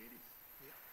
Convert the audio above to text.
Mercedes. Yeah.